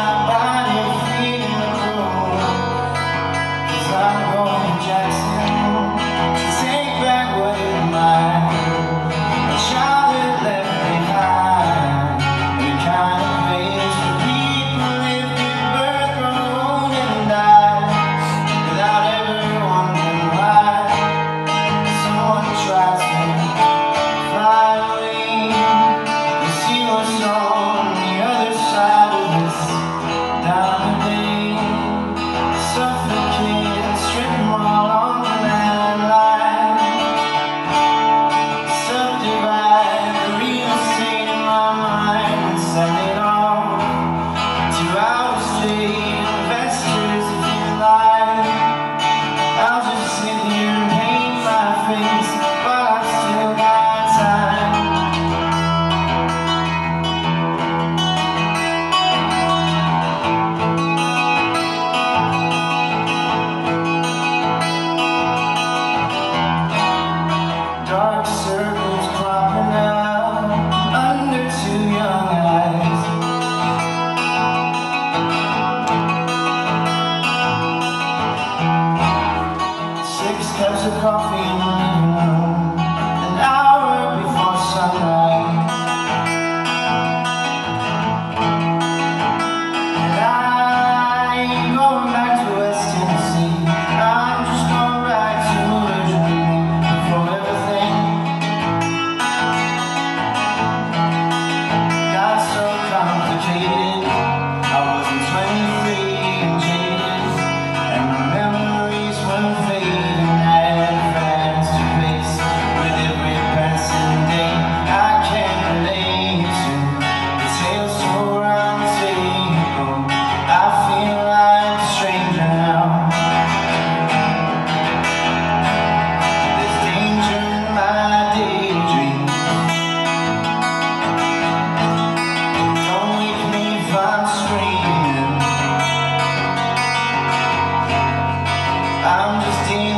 Bye. To coffee in the room An hour before sunrise. And I'm going back to West Tennessee. I'm just going back to original for everything Got so complicated. I'm just in